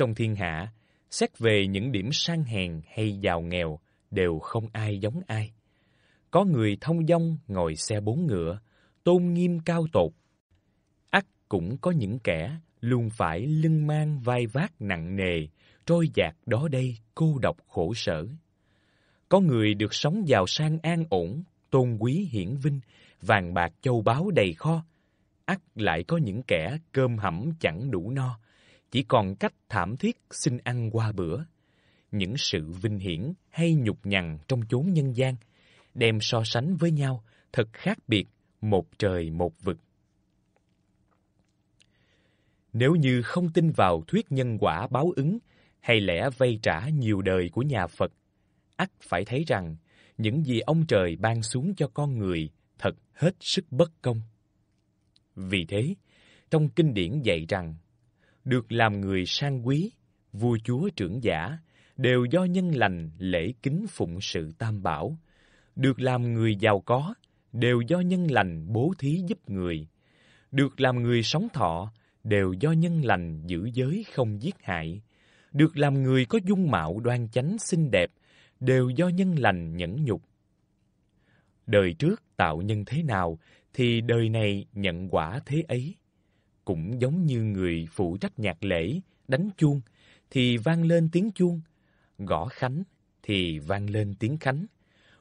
trong thiên hạ, xét về những điểm sang hèn hay giàu nghèo đều không ai giống ai. Có người thông dong ngồi xe bốn ngựa, tôn nghiêm cao tột. ắt cũng có những kẻ luôn phải lưng mang vai vác nặng nề, trôi dạt đó đây cô độc khổ sở. Có người được sống giàu sang an ổn, tôn quý hiển vinh, vàng bạc châu báu đầy kho, ắt lại có những kẻ cơm hẩm chẳng đủ no, chỉ còn cách thảm thiết xin ăn qua bữa. Những sự vinh hiển hay nhục nhằn trong chốn nhân gian, đem so sánh với nhau thật khác biệt, một trời một vực. Nếu như không tin vào thuyết nhân quả báo ứng hay lẽ vay trả nhiều đời của nhà Phật, ắt phải thấy rằng những gì ông trời ban xuống cho con người thật hết sức bất công. Vì thế, trong kinh điển dạy rằng, được làm người sang quý, vua chúa trưởng giả, đều do nhân lành lễ kính phụng sự tam bảo. Được làm người giàu có, đều do nhân lành bố thí giúp người. Được làm người sống thọ, đều do nhân lành giữ giới không giết hại. Được làm người có dung mạo đoan chánh xinh đẹp, đều do nhân lành nhẫn nhục. Đời trước tạo nhân thế nào, thì đời này nhận quả thế ấy. Cũng giống như người phụ trách nhạc lễ, đánh chuông, thì vang lên tiếng chuông, gõ khánh thì vang lên tiếng khánh.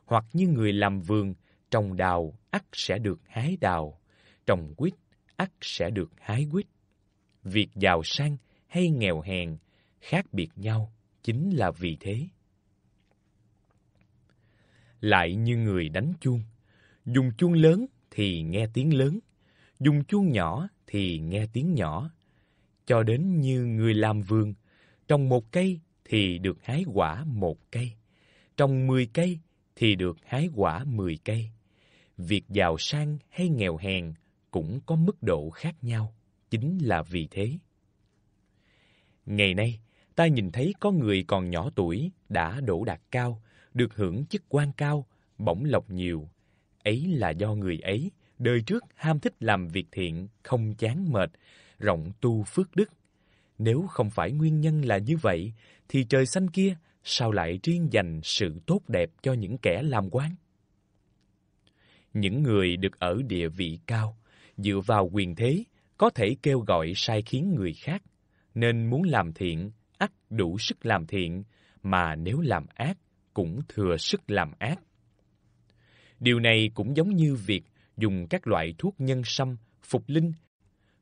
Hoặc như người làm vườn, trồng đào ắt sẽ được hái đào, trồng quýt ắt sẽ được hái quýt. Việc giàu sang hay nghèo hèn khác biệt nhau chính là vì thế. Lại như người đánh chuông, dùng chuông lớn thì nghe tiếng lớn, dùng chuông nhỏ thì nghe tiếng nhỏ. Cho đến như người làm vườn, trồng một cây thì được hái quả một cây, trồng mười cây thì được hái quả mười cây. Việc giàu sang hay nghèo hèn cũng có mức độ khác nhau, chính là vì thế. Ngày nay, ta nhìn thấy có người còn nhỏ tuổi đã đỗ đạt cao, được hưởng chức quan cao, bổng lộc nhiều, Ấy là do người ấy, đời trước ham thích làm việc thiện, không chán mệt, rộng tu phước đức. Nếu không phải nguyên nhân là như vậy, thì trời xanh kia sao lại riêng dành sự tốt đẹp cho những kẻ làm quan? Những người được ở địa vị cao, dựa vào quyền thế, có thể kêu gọi sai khiến người khác, nên muốn làm thiện, ắt đủ sức làm thiện, mà nếu làm ác, cũng thừa sức làm ác. Điều này cũng giống như việc dùng các loại thuốc nhân sâm, phục linh,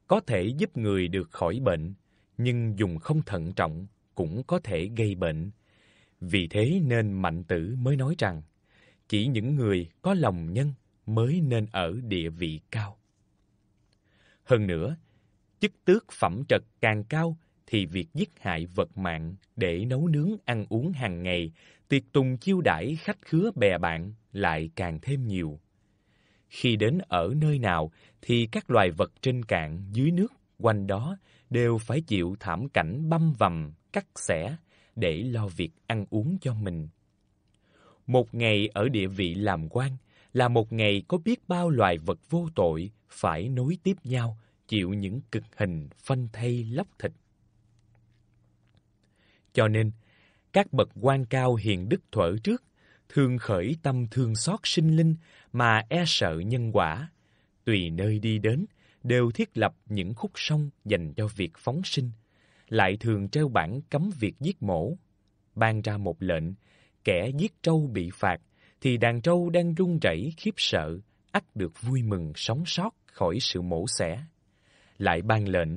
có thể giúp người được khỏi bệnh, nhưng dùng không thận trọng cũng có thể gây bệnh. Vì thế nên Mạnh Tử mới nói rằng, chỉ những người có lòng nhân mới nên ở địa vị cao. Hơn nữa, chức tước phẩm trật càng cao thì việc giết hại vật mạng để nấu nướng ăn uống hàng ngày, tiệc tùng chiêu đãi khách khứa bè bạn lại càng thêm nhiều. Khi đến ở nơi nào thì các loài vật trên cạn dưới nước quanh đó đều phải chịu thảm cảnh băm vằm, cắt xẻ để lo việc ăn uống cho mình. Một ngày ở địa vị làm quan là một ngày có biết bao loài vật vô tội phải nối tiếp nhau chịu những cực hình phanh thay lóc thịt. Cho nên, các bậc quan cao hiền đức thuở trước thường khởi tâm thương xót sinh linh mà e sợ nhân quả. Tùy nơi đi đến, đều thiết lập những khúc sông dành cho việc phóng sinh, lại thường treo bản cấm việc giết mổ. Ban ra một lệnh, kẻ giết trâu bị phạt, thì đàn trâu đang run rẩy khiếp sợ, ắt được vui mừng sống sót khỏi sự mổ xẻ. Lại ban lệnh,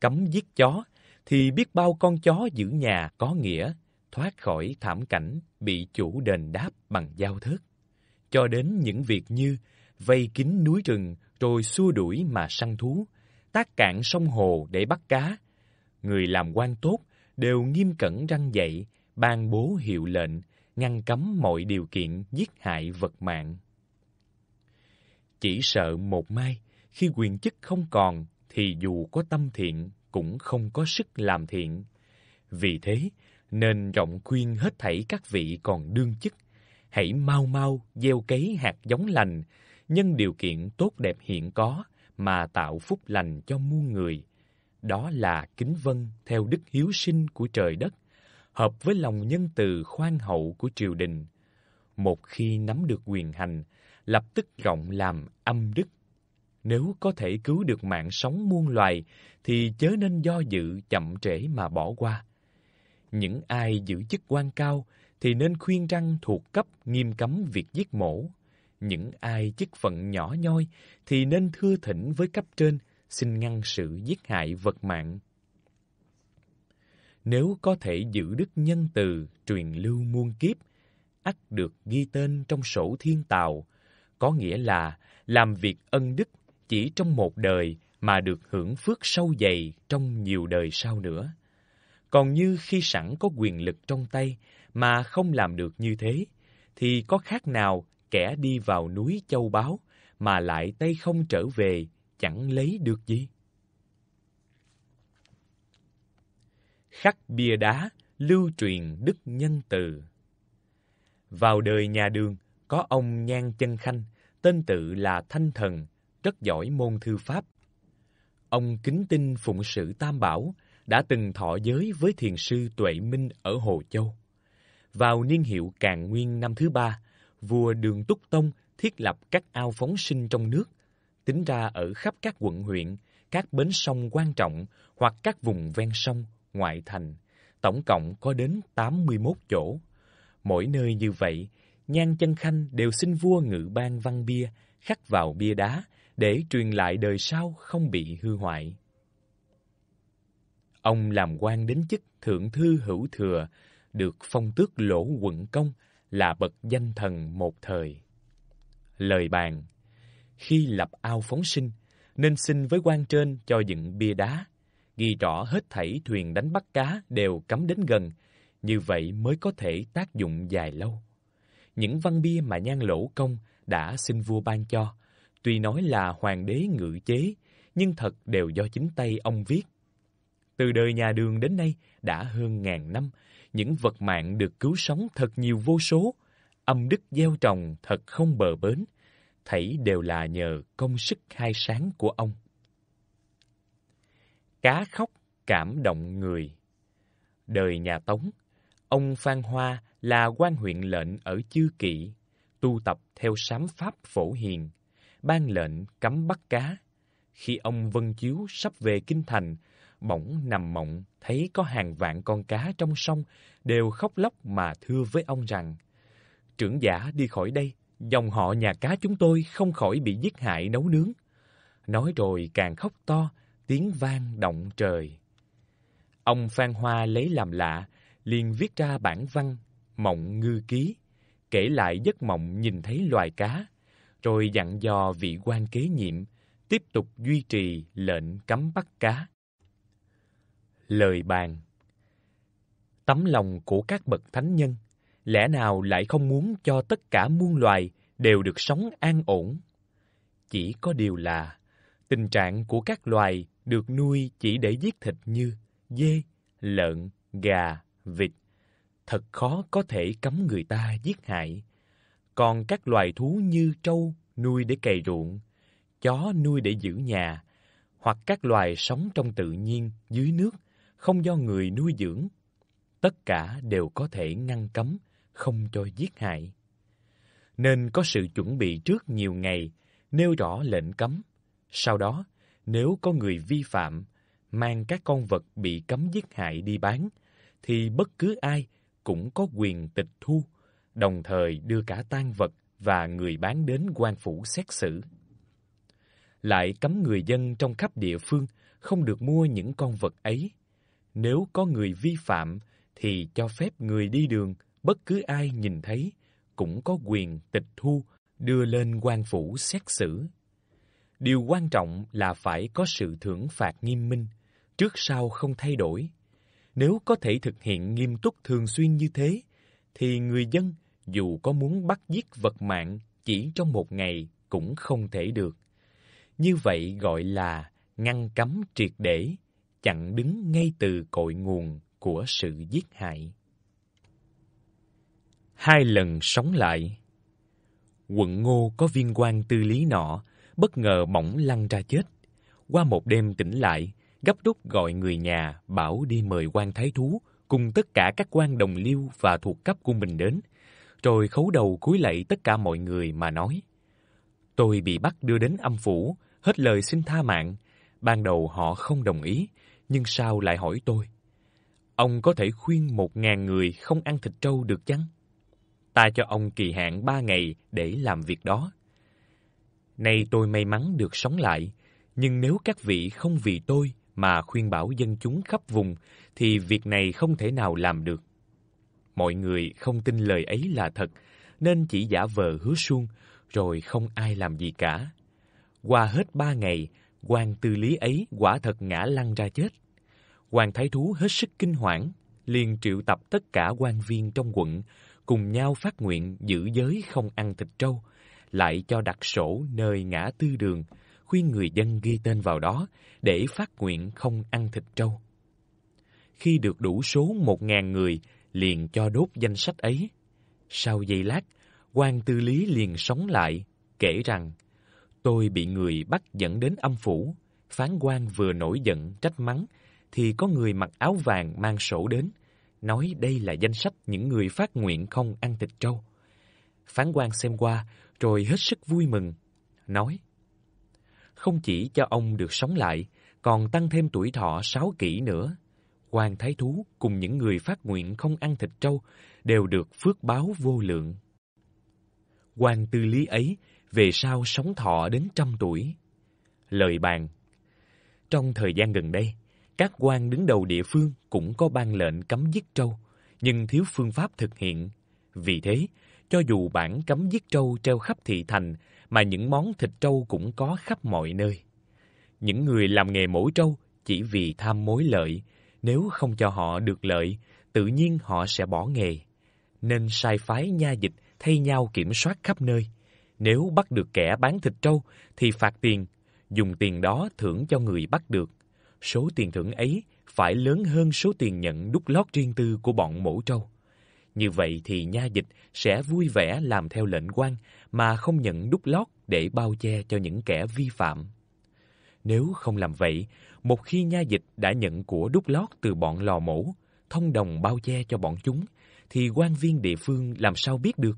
cấm giết chó, thì biết bao con chó giữ nhà có nghĩa, thoát khỏi thảm cảnh bị chủ đền đáp bằng dao thớt, cho đến những việc như vây kín núi rừng rồi xua đuổi mà săn thú, tác cạn sông hồ để bắt cá. Người làm quan tốt đều nghiêm cẩn răng dạy, ban bố hiệu lệnh, ngăn cấm mọi điều kiện giết hại vật mạng. Chỉ sợ một mai, khi quyền chức không còn, thì dù có tâm thiện, cũng không có sức làm thiện. Vì thế, nên rộng khuyên hết thảy các vị còn đương chức, hãy mau mau gieo cấy hạt giống lành, nhân điều kiện tốt đẹp hiện có mà tạo phúc lành cho muôn người, đó là kính vân theo đức hiếu sinh của trời đất, hợp với lòng nhân từ khoan hậu của triều đình. Một khi nắm được quyền hành, lập tức rộng làm âm đức. Nếu có thể cứu được mạng sống muôn loài, thì chớ nên do dự chậm trễ mà bỏ qua. Những ai giữ chức quan cao thì nên khuyên răng thuộc cấp nghiêm cấm việc giết mổ. Những ai chức phận nhỏ nhoi thì nên thưa thỉnh với cấp trên xin ngăn sự giết hại vật mạng. Nếu có thể giữ đức nhân từ truyền lưu muôn kiếp, ắt được ghi tên trong sổ thiên tào, có nghĩa là làm việc ân đức chỉ trong một đời mà được hưởng phước sâu dày trong nhiều đời sau nữa. Còn như khi sẵn có quyền lực trong tay mà không làm được như thế, thì có khác nào kẻ đi vào núi châu báu mà lại tay không trở về, chẳng lấy được gì. Khắc bia đá, lưu truyền đức nhân từ. Vào đời nhà đường, có ông Nhan Chân Khanh, tên tự là Thanh Thần, rất giỏi môn thư pháp. Ông kính tinh phụng sự Tam Bảo, đã từng thọ giới với thiền sư Tuệ Minh ở Hồ Châu. Vào niên hiệu Càn Nguyên năm thứ ba, vua Đường Túc Tông thiết lập các ao phóng sinh trong nước, tính ra ở khắp các quận huyện, các bến sông quan trọng hoặc các vùng ven sông, ngoại thành, tổng cộng có đến 81 chỗ. Mỗi nơi như vậy, Nhan Chân Khanh đều xin vua ngự ban văn bia khắc vào bia đá để truyền lại đời sau không bị hư hoại. Ông làm quan đến chức thượng thư hữu thừa, được phong tước lỗ quận công là bậc danh thần một thời. Lời bàn Khi lập ao phóng sinh, nên xin với quan trên cho dựng bia đá, ghi rõ hết thảy thuyền đánh bắt cá đều cấm đến gần, như vậy mới có thể tác dụng dài lâu. Những văn bia mà nhan lỗ công đã xin vua ban cho, tuy nói là hoàng đế ngự chế, nhưng thật đều do chính tay ông viết. Từ đời nhà đường đến nay đã hơn ngàn năm, những vật mạng được cứu sống thật nhiều vô số, âm đức gieo trồng thật không bờ bến, thảy đều là nhờ công sức khai sáng của ông. Cá khóc cảm động người Đời nhà Tống, ông Phan Hoa là quan huyện lệnh ở Chư Kỵ, tu tập theo sám pháp phổ hiền, ban lệnh cấm bắt cá. Khi ông Vân Chiếu sắp về Kinh Thành, bỗng nằm mộng, thấy có hàng vạn con cá trong sông đều khóc lóc mà thưa với ông rằng, trưởng giả, đi khỏi đây, dòng họ nhà cá chúng tôi không khỏi bị giết hại nấu nướng. Nói rồi càng khóc to, tiếng vang động trời. Ông phan hoa lấy làm lạ, liền viết ra bản văn mộng ngư ký, kể lại giấc mộng nhìn thấy loài cá, rồi dặn dò vị quan kế nhiệm tiếp tục duy trì lệnh cấm bắt cá lời bàn. Tấm lòng của các bậc thánh nhân, lẽ nào lại không muốn cho tất cả muôn loài đều được sống an ổn? Chỉ có điều là, tình trạng của các loài được nuôi chỉ để giết thịt như dê, lợn, gà, vịt, thật khó có thể cấm người ta giết hại. Còn các loài thú như trâu nuôi để cày ruộng, chó nuôi để giữ nhà, hoặc các loài sống trong tự nhiên dưới nước không do người nuôi dưỡng, tất cả đều có thể ngăn cấm, không cho giết hại. Nên có sự chuẩn bị trước nhiều ngày, nêu rõ lệnh cấm. Sau đó, nếu có người vi phạm, mang các con vật bị cấm giết hại đi bán, thì bất cứ ai cũng có quyền tịch thu, đồng thời đưa cả tang vật và người bán đến quan phủ xét xử. Lại cấm người dân trong khắp địa phương không được mua những con vật ấy nếu có người vi phạm thì cho phép người đi đường bất cứ ai nhìn thấy cũng có quyền tịch thu đưa lên quan phủ xét xử. Điều quan trọng là phải có sự thưởng phạt nghiêm minh, trước sau không thay đổi. Nếu có thể thực hiện nghiêm túc thường xuyên như thế, thì người dân dù có muốn bắt giết vật mạng chỉ trong một ngày cũng không thể được. Như vậy gọi là ngăn cấm triệt để, chặn đứng ngay từ cội nguồn của sự giết hại. Hai lần sống lại Quận Ngô có viên quan tư lý nọ, bất ngờ bỗng lăn ra chết. Qua một đêm tỉnh lại, gấp rút gọi người nhà bảo đi mời quan thái thú cùng tất cả các quan đồng liêu và thuộc cấp của mình đến, rồi khấu đầu cúi lạy tất cả mọi người mà nói: Tôi bị bắt đưa đến âm phủ, hết lời xin tha mạng. Ban đầu họ không đồng ý, nhưng sao lại hỏi tôi? Ông có thể khuyên một ngàn người không ăn thịt trâu được chăng? Ta cho ông kỳ hạn ba ngày để làm việc đó. Nay tôi may mắn được sống lại, nhưng nếu các vị không vì tôi mà khuyên bảo dân chúng khắp vùng, thì việc này không thể nào làm được. Mọi người không tin lời ấy là thật, nên chỉ giả vờ hứa suông, rồi không ai làm gì cả. Qua hết ba ngày, quan tư lý ấy quả thật ngã lăn ra chết. Hoàng thái thú hết sức kinh hoảng, liền triệu tập tất cả quan viên trong quận, cùng nhau phát nguyện giữ giới không ăn thịt trâu, lại cho đặt sổ nơi ngã tư đường, khuyên người dân ghi tên vào đó để phát nguyện không ăn thịt trâu. Khi được đủ số một ngàn người, liền cho đốt danh sách ấy. Sau giây lát, quan tư lý liền sống lại, kể rằng Tôi bị người bắt dẫn đến âm phủ, phán quan vừa nổi giận trách mắng, thì có người mặc áo vàng mang sổ đến, nói đây là danh sách những người phát nguyện không ăn thịt trâu. Phán quan xem qua, rồi hết sức vui mừng, nói Không chỉ cho ông được sống lại, còn tăng thêm tuổi thọ sáu kỷ nữa. quan thái thú cùng những người phát nguyện không ăn thịt trâu đều được phước báo vô lượng. quan tư lý ấy về sau sống thọ đến trăm tuổi. Lời bàn Trong thời gian gần đây, các quan đứng đầu địa phương cũng có ban lệnh cấm giết trâu, nhưng thiếu phương pháp thực hiện. Vì thế, cho dù bản cấm giết trâu treo khắp thị thành, mà những món thịt trâu cũng có khắp mọi nơi. Những người làm nghề mổ trâu chỉ vì tham mối lợi, nếu không cho họ được lợi, tự nhiên họ sẽ bỏ nghề. Nên sai phái nha dịch thay nhau kiểm soát khắp nơi. Nếu bắt được kẻ bán thịt trâu thì phạt tiền, dùng tiền đó thưởng cho người bắt được. Số tiền thưởng ấy phải lớn hơn số tiền nhận đút lót riêng tư của bọn mổ trâu. Như vậy thì nha dịch sẽ vui vẻ làm theo lệnh quan mà không nhận đút lót để bao che cho những kẻ vi phạm. Nếu không làm vậy, một khi nha dịch đã nhận của đút lót từ bọn lò mổ, thông đồng bao che cho bọn chúng, thì quan viên địa phương làm sao biết được,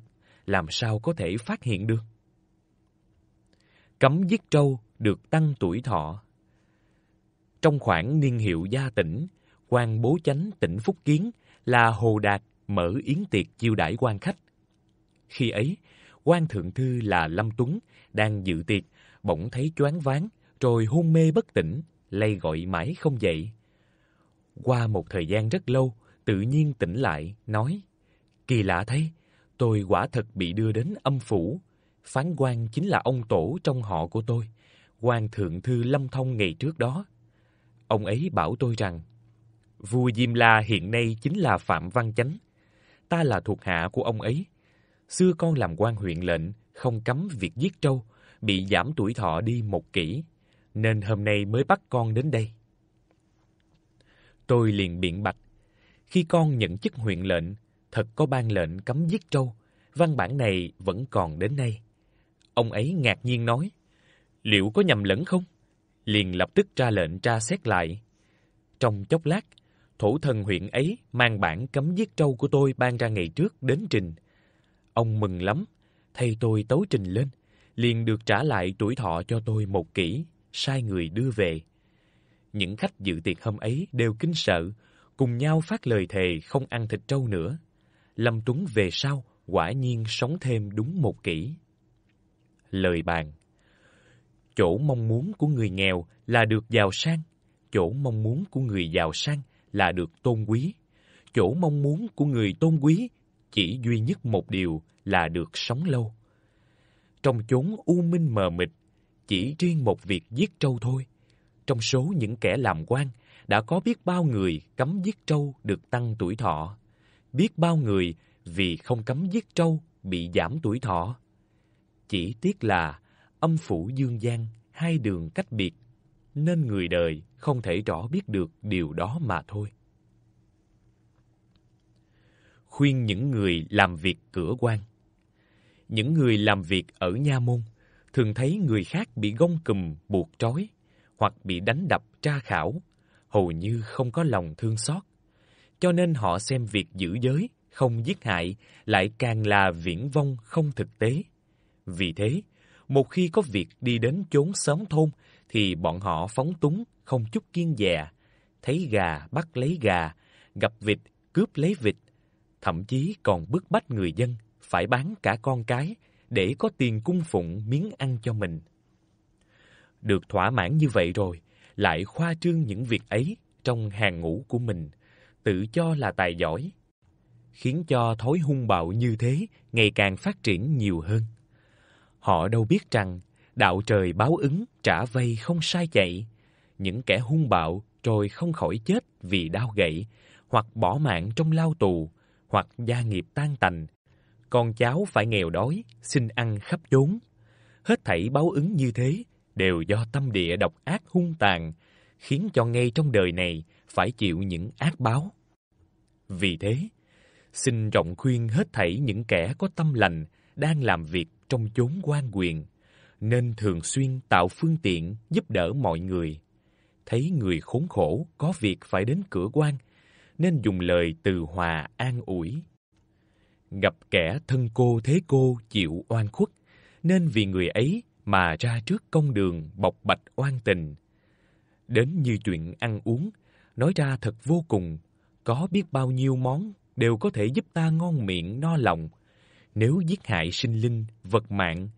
làm sao có thể phát hiện được? Cấm giết trâu được tăng tuổi thọ. Trong khoảng niên hiệu gia tỉnh, quan bố chánh tỉnh Phúc Kiến là Hồ Đạt mở yến tiệc chiêu đãi quan khách. Khi ấy, quan thượng thư là Lâm Tuấn đang dự tiệc, bỗng thấy choáng váng, rồi hôn mê bất tỉnh, lay gọi mãi không dậy. Qua một thời gian rất lâu, tự nhiên tỉnh lại, nói, kỳ lạ thấy, tôi quả thật bị đưa đến âm phủ, phán quan chính là ông tổ trong họ của tôi, quan thượng thư Lâm Thông ngày trước đó. Ông ấy bảo tôi rằng, vua Diêm La hiện nay chính là Phạm Văn Chánh. Ta là thuộc hạ của ông ấy. Xưa con làm quan huyện lệnh, không cấm việc giết trâu, bị giảm tuổi thọ đi một kỷ, nên hôm nay mới bắt con đến đây. Tôi liền biện bạch, khi con nhận chức huyện lệnh, thật có ban lệnh cấm giết trâu, văn bản này vẫn còn đến nay. Ông ấy ngạc nhiên nói, liệu có nhầm lẫn không? Liền lập tức ra lệnh tra xét lại. Trong chốc lát, thủ thần huyện ấy mang bản cấm giết trâu của tôi ban ra ngày trước đến trình. Ông mừng lắm, thay tôi tấu trình lên, liền được trả lại tuổi thọ cho tôi một kỷ, sai người đưa về. Những khách dự tiệc hôm ấy đều kinh sợ, cùng nhau phát lời thề không ăn thịt trâu nữa. Lâm Tuấn về sau quả nhiên sống thêm đúng một kỷ lời bàn. Chỗ mong muốn của người nghèo là được giàu sang, chỗ mong muốn của người giàu sang là được tôn quý. Chỗ mong muốn của người tôn quý chỉ duy nhất một điều là được sống lâu. Trong chốn u minh mờ mịt, chỉ riêng một việc giết trâu thôi. Trong số những kẻ làm quan, đã có biết bao người cấm giết trâu được tăng tuổi thọ. Biết bao người vì không cấm giết trâu bị giảm tuổi thọ. Chỉ tiếc là âm phủ dương gian hai đường cách biệt, nên người đời không thể rõ biết được điều đó mà thôi. Khuyên những người làm việc cửa quan Những người làm việc ở nha môn thường thấy người khác bị gông cùm buộc trói hoặc bị đánh đập tra khảo, hầu như không có lòng thương xót. Cho nên họ xem việc giữ giới, không giết hại lại càng là viễn vông không thực tế. Vì thế, một khi có việc đi đến chốn xóm thôn thì bọn họ phóng túng, không chút kiên dè, thấy gà bắt lấy gà, gặp vịt cướp lấy vịt, thậm chí còn bức bách người dân phải bán cả con cái để có tiền cung phụng miếng ăn cho mình. Được thỏa mãn như vậy rồi, lại khoa trương những việc ấy trong hàng ngũ của mình, tự cho là tài giỏi, khiến cho thói hung bạo như thế ngày càng phát triển nhiều hơn. Họ đâu biết rằng đạo trời báo ứng trả vây không sai chạy, những kẻ hung bạo rồi không khỏi chết vì đau gậy, hoặc bỏ mạng trong lao tù, hoặc gia nghiệp tan tành, con cháu phải nghèo đói, xin ăn khắp chốn. Hết thảy báo ứng như thế đều do tâm địa độc ác hung tàn, khiến cho ngay trong đời này phải chịu những ác báo. Vì thế, xin rộng khuyên hết thảy những kẻ có tâm lành đang làm việc trong chốn quan quyền, nên thường xuyên tạo phương tiện giúp đỡ mọi người. Thấy người khốn khổ có việc phải đến cửa quan, nên dùng lời từ hòa an ủi. Gặp kẻ thân cô thế cô chịu oan khuất, nên vì người ấy mà ra trước công đường bộc bạch oan tình. Đến như chuyện ăn uống, nói ra thật vô cùng, có biết bao nhiêu món đều có thể giúp ta ngon miệng no lòng. Nếu giết hại sinh linh, vật mạng,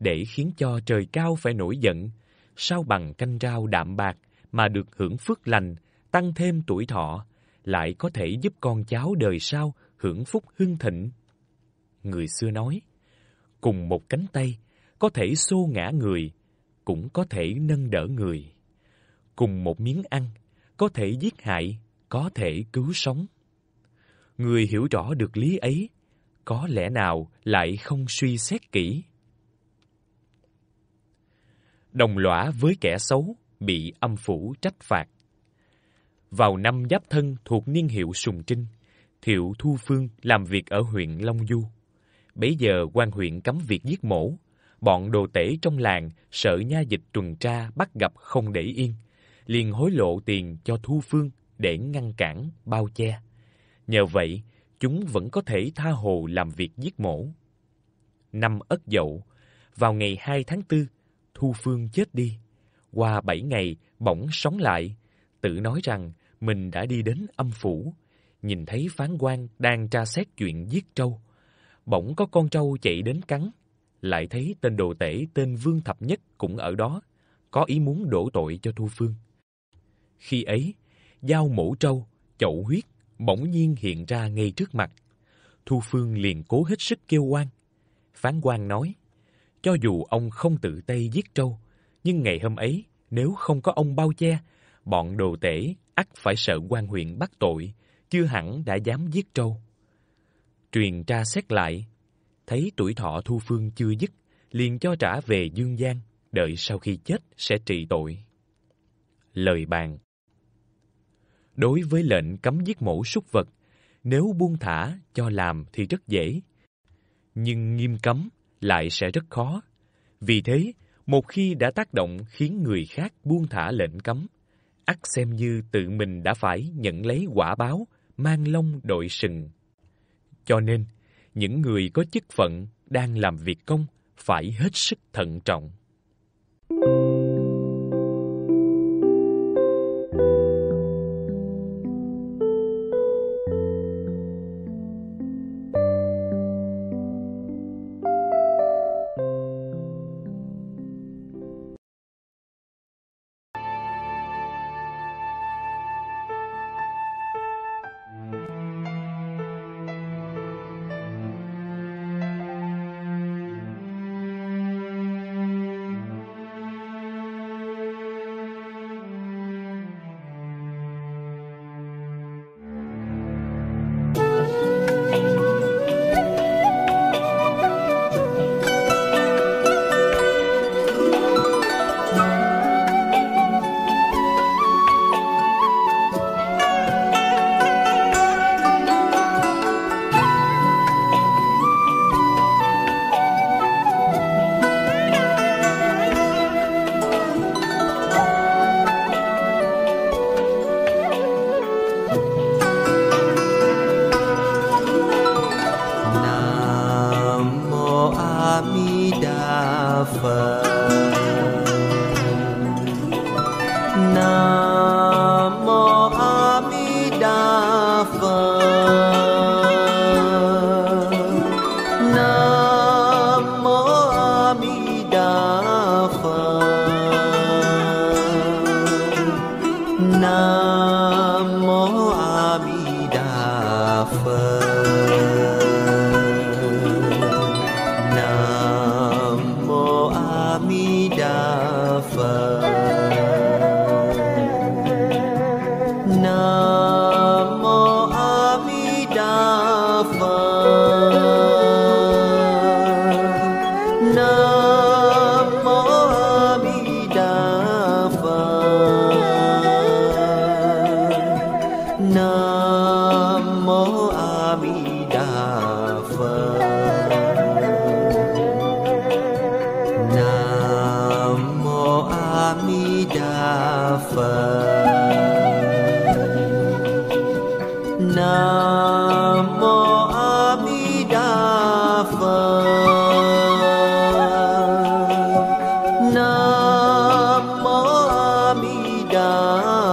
để khiến cho trời cao phải nổi giận, sao bằng canh rau đạm bạc mà được hưởng phước lành, tăng thêm tuổi thọ, lại có thể giúp con cháu đời sau hưởng phúc hưng thịnh. Người xưa nói, cùng một cánh tay có thể xô ngã người, cũng có thể nâng đỡ người. Cùng một miếng ăn, có thể giết hại, có thể cứu sống. Người hiểu rõ được lý ấy, có lẽ nào lại không suy xét kỹ. Đồng lõa với kẻ xấu bị âm phủ trách phạt. Vào năm Giáp Thân thuộc niên hiệu Sùng Trinh, Thiệu Thu Phương làm việc ở huyện Long Du. Bấy giờ quan huyện cấm việc giết mổ, bọn đồ tể trong làng sợ nha dịch tuần tra bắt gặp không để yên, liền hối lộ tiền cho Thu Phương để ngăn cản, bao che. Nhờ vậy, chúng vẫn có thể tha hồ làm việc giết mổ. Năm Ất Dậu, vào ngày 2 tháng 4, Thu Phương chết đi. Qua 7 ngày, bỗng sống lại, tự nói rằng mình đã đi đến âm phủ, nhìn thấy phán quan đang tra xét chuyện giết trâu. Bỗng có con trâu chạy đến cắn, lại thấy tên đồ tể tên Vương Thập Nhất cũng ở đó, có ý muốn đổ tội cho Thu Phương. Khi ấy, dao mổ trâu, chậu huyết bỗng nhiên hiện ra ngay trước mặt. Thu Phương liền cố hết sức kêu quan. Phán quan nói, cho dù ông không tự tay giết trâu, nhưng ngày hôm ấy, nếu không có ông bao che, bọn đồ tể ắt phải sợ quan huyện bắt tội, chưa hẳn đã dám giết trâu. Truyền tra xét lại, thấy tuổi thọ Thu Phương chưa dứt, liền cho trả về Dương gian, đợi sau khi chết sẽ trị tội. Lời bàn Đối với lệnh cấm giết mổ súc vật, nếu buông thả cho làm thì rất dễ. Nhưng nghiêm cấm lại sẽ rất khó. Vì thế, một khi đã tác động khiến người khác buông thả lệnh cấm, ắt xem như tự mình đã phải nhận lấy quả báo, mang lông đội sừng. Cho nên, những người có chức phận đang làm việc công phải hết sức thận trọng.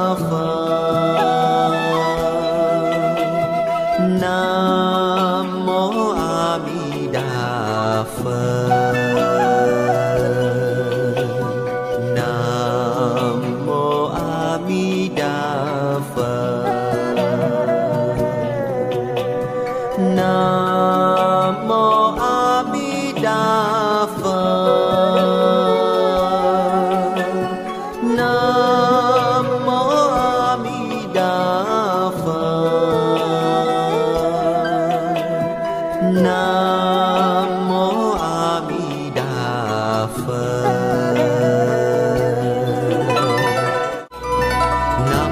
love.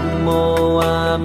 Nam mô a